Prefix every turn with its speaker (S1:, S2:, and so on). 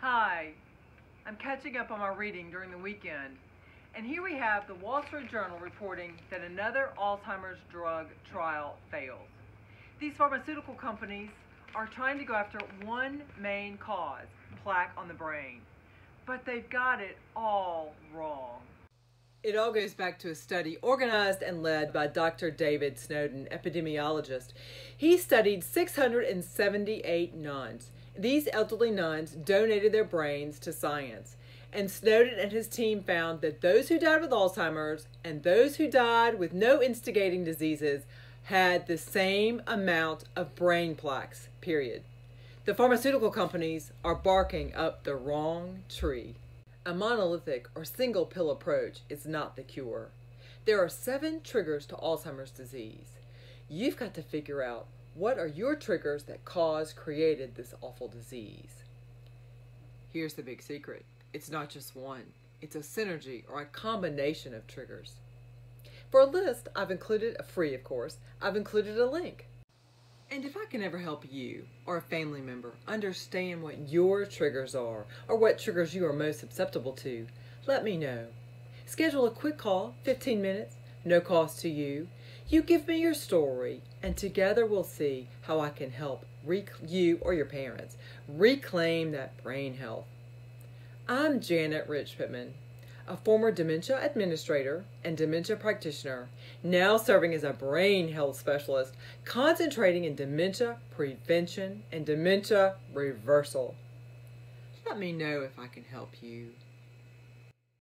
S1: Hi, I'm catching up on my reading during the weekend, and here we have the Wall Street Journal reporting that another Alzheimer's drug trial failed. These pharmaceutical companies are trying to go after one main cause, plaque on the brain, but they've got it all wrong. It all goes back to a study organized and led by Dr. David Snowdon, epidemiologist. He studied 678 nuns. These elderly nuns donated their brains to science. And Snowdon and his team found that those who died with Alzheimer's and those who died with no instigating diseases had the same amount of brain plaques, period. The pharmaceutical companies are barking up the wrong tree. A monolithic or single pill approach is not the cure. There are seven triggers to Alzheimer's disease. You've got to figure out what are your triggers that caused, created this awful disease. Here's the big secret it's not just one, it's a synergy or a combination of triggers. For a list, I've included a free, of course, I've included a link. And if I can ever help you or a family member understand what your triggers are or what triggers you are most susceptible to, let me know. Schedule a quick call, 15 minutes, no cost to you. You give me your story, and together we'll see how I can help you or your parents reclaim that brain health. I'm Janet Rich Pittman a former dementia administrator and dementia practitioner, now serving as a brain health specialist, concentrating in dementia prevention and dementia reversal. Let me know if I can help you.